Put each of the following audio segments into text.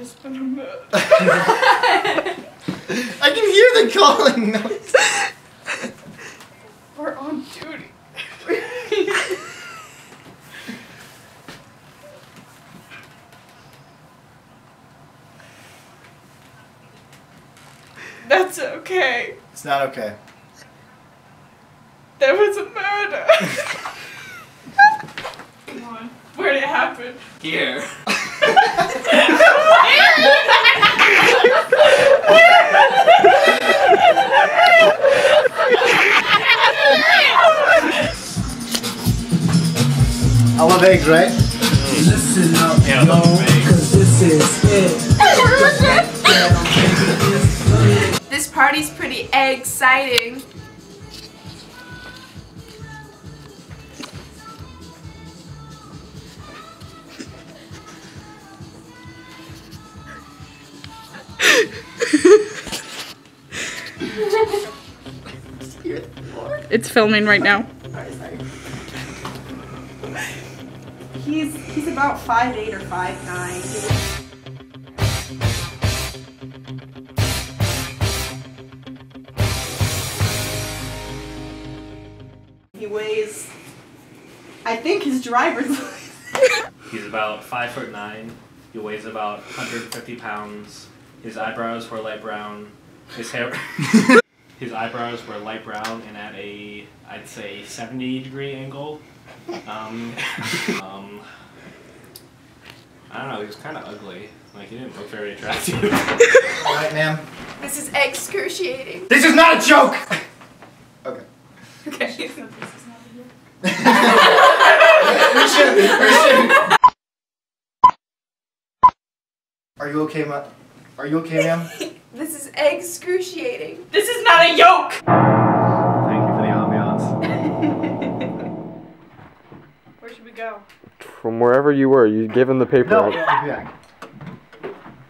has been. I can hear the calling noise. We're on duty. That's okay. It's not okay. There was a murder. Come on. Where'd it happen? Here. I love eggs, right? Listen up, Yeah, yo, cause this is it. This party's pretty exciting. It's filming right now. He's he's about five eight or five nine. He weighs. I think his driver's. He's about five foot nine. He weighs about 150 pounds. His eyebrows were light brown. His hair. his eyebrows were light brown and at a, I'd say, 70 degree angle. Um, um, I don't know. He was kind of ugly. Like he didn't look very attractive. All right, ma'am. This is excruciating. This is not a joke. Okay. Okay. we should. We should. Are you okay, ma? Are you okay, ma'am? This is excruciating. This is not a yoke. We go? From wherever you were, you gave him the paper. No. out. I'll be back.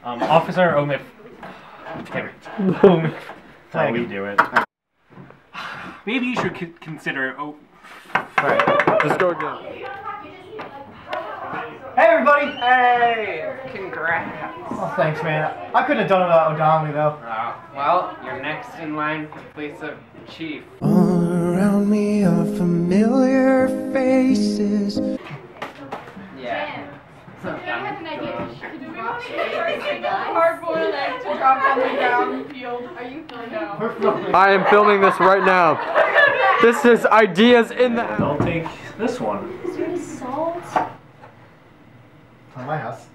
Um, Officer Omif. Omif. How we do it. Maybe you should c- consider. Oh, Alright. Just go again. Hey, everybody. Hey, congrats. Oh, thanks, man. I couldn't have done it without O'Donnelly, though. Uh, well, you're next in line for place of chief. All around me are familiar faces. Yeah. Hard-boiled egg to drop on the ground field. Are you no? I am filming this right now. This is ideas in the. house. I'll take this one. Is there any salt? On my house.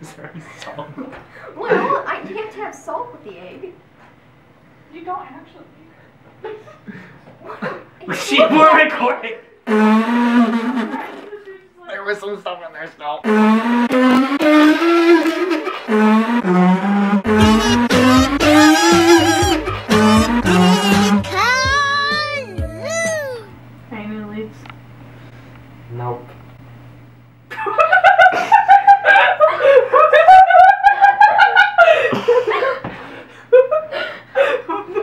Is there any salt? Well, I can't have salt with the egg. You don't actually. she were recording. There was some stuff in there still. Nope.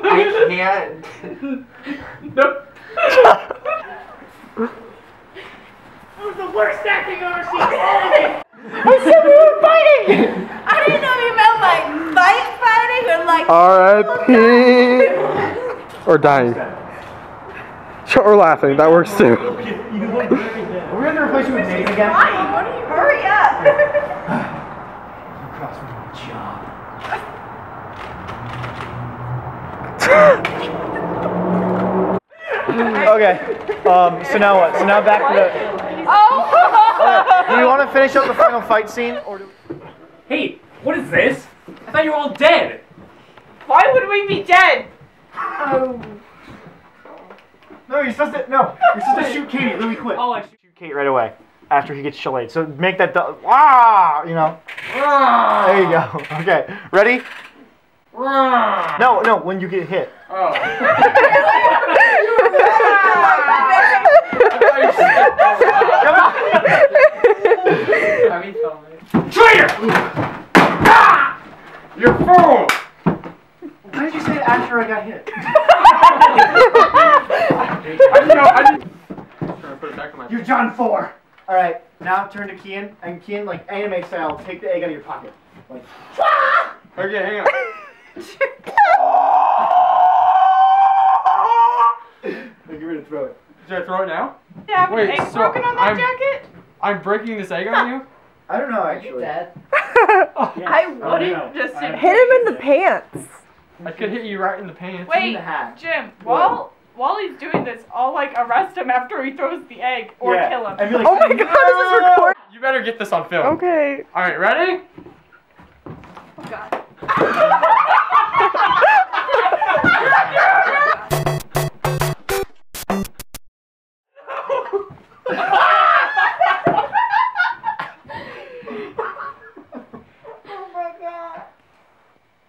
I can't. Nope. That was the worst acting I've ever seen. I said we were fighting. I didn't know you meant like fight fighting or like. R.I.P. or dying. Or laughing. That works too. Are we going to replace you with Nate again? Why? What do you? Hurry up. you Cross with my job. Okay. Um. So now what? So now back to the. Oh. Do you want to finish up the final fight scene, or do? Hey, what is this? I thought you were all dead. Why would we be dead? No, you're supposed to. No, you're supposed to shoot Katie really quick. Oh, I shoot. Shoot Kate right away after he gets shillayed. So make that. du- Ah, you know. There you go. Okay. Ready? No, no. When you get hit. Come on. Are we? Traitor! Ah! You're fool! you say after I got hit? I know. I You're John four. All right, now turn to Kian, and Kian, like anime style, take the egg out of your pocket. Like. okay, hang on. you're to throw it. Should I throw it now? Yeah, Wait, an egg so broken on that I'm, jacket? I'm breaking this egg on you? I don't know, actually. You're yes, I wouldn't just hit him in the pants. I could hit you right in the pants. Wait, the hat. Jim, while while he's doing this, I'll like arrest him after he throws the egg or yeah. kill him. And be like, Oh my god, this is recording. You better get this on film. Okay. Alright, ready? Oh my god.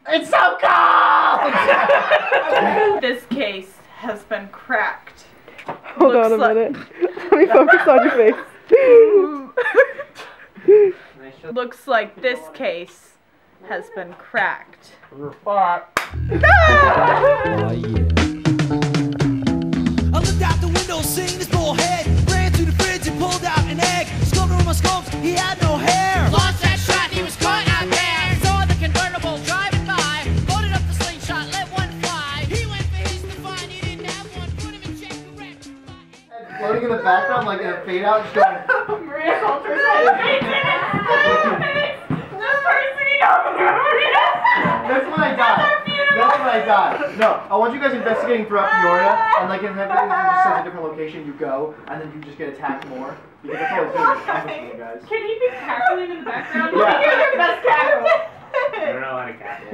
It's so cold! This case has been cracked. Hold on a like- minute. Let me focus on your face. Looks like this case has been cracked. Alright. Oh, I looked out the window, seeing this Floating in the background like in a fade out, just going. Maria Coulter said, "Eight minutes, seven minutes, the person you know, Maria." That's when I die. That's when I die. No, I want you guys investigating throughout Peoria, and like in everything just says a different location you go, and then you just get attacked more. Because that's all it's doing. It's ambushing you guys. Can he be cackling in the background? Yeah. You're your best cackle. I don't know how to cackle.